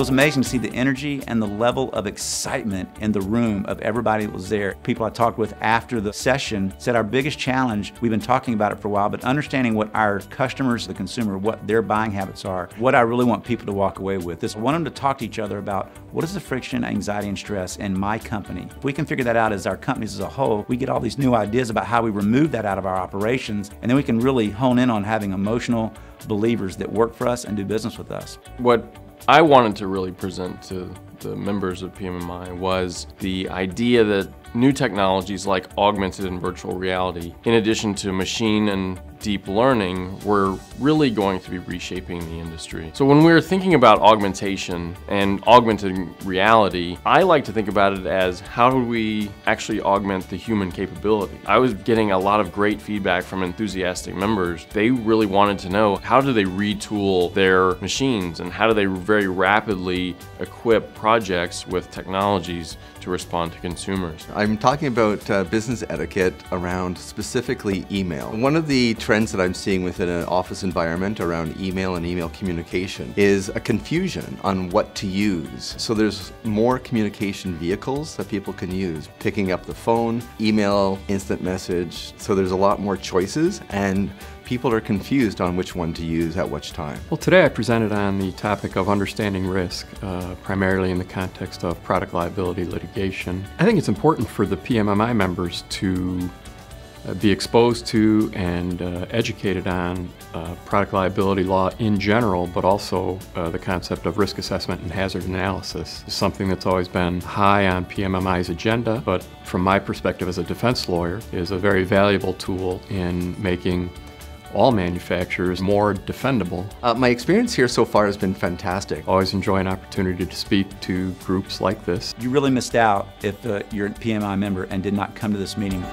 was amazing to see the energy and the level of excitement in the room of everybody that was there. People I talked with after the session said our biggest challenge, we've been talking about it for a while, but understanding what our customers, the consumer, what their buying habits are, what I really want people to walk away with is I want them to talk to each other about what is the friction, anxiety, and stress in my company. If we can figure that out as our companies as a whole, we get all these new ideas about how we remove that out of our operations, and then we can really hone in on having emotional believers that work for us and do business with us. What I wanted to really present to the members of PMMI was the idea that new technologies like augmented and virtual reality, in addition to machine and deep learning, we're really going to be reshaping the industry. So when we're thinking about augmentation and augmented reality, I like to think about it as how do we actually augment the human capability? I was getting a lot of great feedback from enthusiastic members. They really wanted to know how do they retool their machines and how do they very rapidly equip projects with technologies to respond to consumers. I'm talking about uh, business etiquette around specifically email. One of the trends that I'm seeing within an office environment around email and email communication is a confusion on what to use. So there's more communication vehicles that people can use. Picking up the phone, email, instant message. So there's a lot more choices and people are confused on which one to use at which time. Well, today I presented on the topic of understanding risk, uh, primarily in the context of product liability litigation. I think it's important for the PMMI members to be exposed to and uh, educated on uh, product liability law in general, but also uh, the concept of risk assessment and hazard analysis is something that's always been high on PMMI's agenda, but from my perspective as a defense lawyer, is a very valuable tool in making all manufacturers more defendable. Uh, my experience here so far has been fantastic. Always enjoy an opportunity to speak to groups like this. You really missed out if uh, you're a PMMI member and did not come to this meeting.